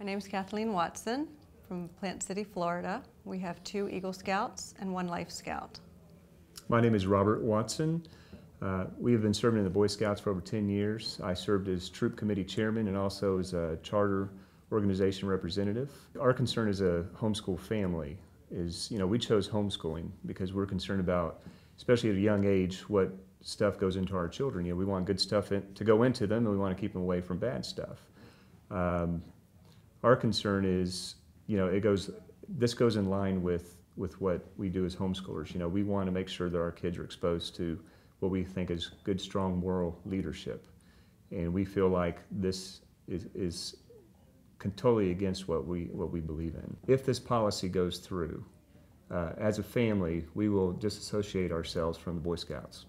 My name is Kathleen Watson from Plant City, Florida. We have two Eagle Scouts and one Life Scout. My name is Robert Watson. Uh, we have been serving in the Boy Scouts for over 10 years. I served as troop committee chairman and also as a charter organization representative. Our concern as a homeschool family is, you know, we chose homeschooling because we're concerned about, especially at a young age, what stuff goes into our children. You know, we want good stuff in, to go into them, and we want to keep them away from bad stuff. Um, our concern is, you know, it goes. This goes in line with with what we do as homeschoolers. You know, we want to make sure that our kids are exposed to what we think is good, strong moral leadership, and we feel like this is is totally against what we what we believe in. If this policy goes through, uh, as a family, we will disassociate ourselves from the Boy Scouts.